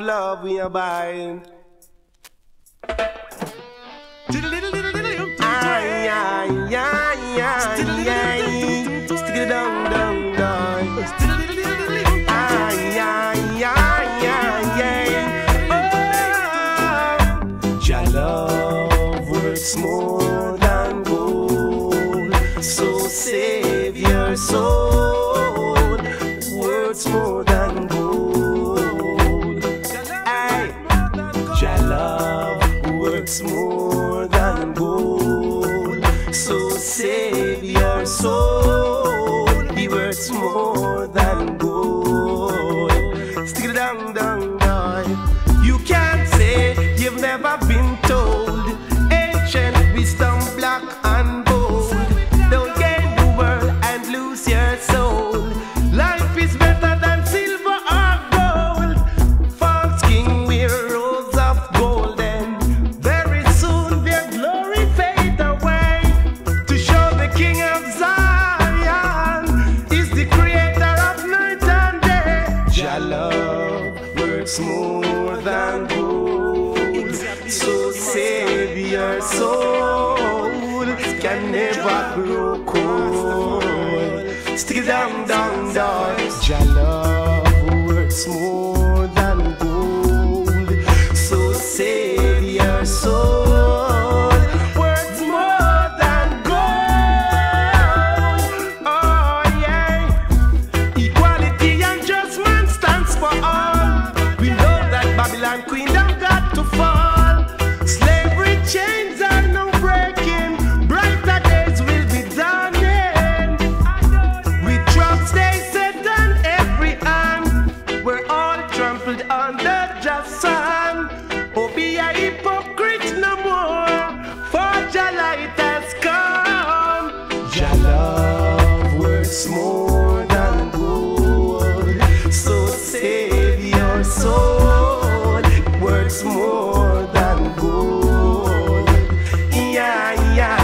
love we are buying. Ay, ay, ay, ay, save your soul. He works more than gold. It down, down, down. You can't say you've never been told. Ancient wisdom, save your soul. Can never grow cold. Stick it down, down, down. More than gold. Yeah, yeah.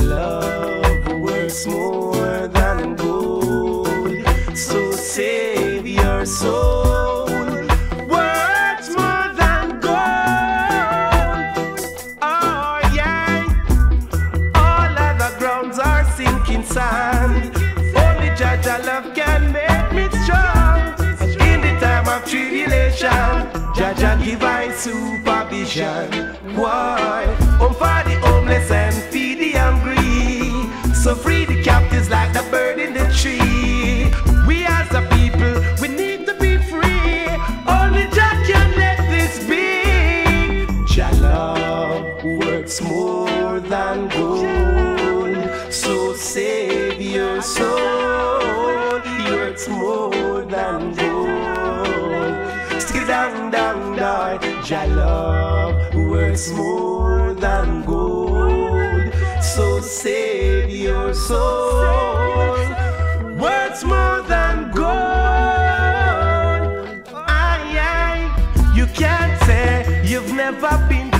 Love works more than gold. So save your soul. Works more than gold. Oh, yeah. All other grounds are sinking sand. Only love can Judge divine supervision. Why? Home for the homeless and feed the hungry. So free the captives like the bird in the tree. Down, down, down. Your love works more than gold. So save your soul. Works more than gold. Aye, aye. You can't say you've never been